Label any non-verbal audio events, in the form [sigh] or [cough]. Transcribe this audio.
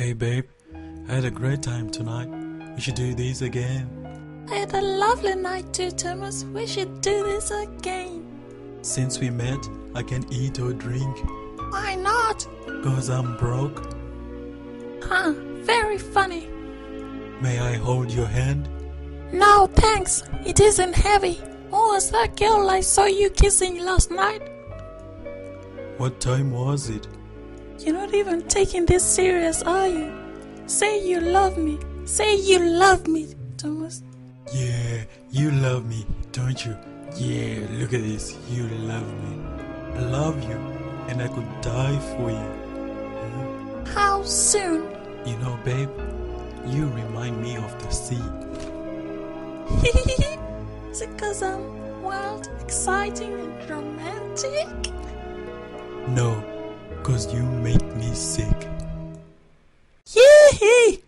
Hey babe, I had a great time tonight. We should do this again. I had a lovely night too, Thomas. We should do this again. Since we met, I can eat or drink. Why not? Cause I'm broke. Huh, very funny. May I hold your hand? No, thanks. It isn't heavy. Oh, was that girl I saw you kissing last night? What time was it? You're not even taking this serious, are you? Say you love me. Say you love me, Thomas. Yeah, you love me, don't you? Yeah, look at this. You love me. I love you, and I could die for you. How soon? You know, babe, you remind me of the sea. [laughs] Is it because I'm wild, exciting, and romantic? No, cause you make me sick. Yee!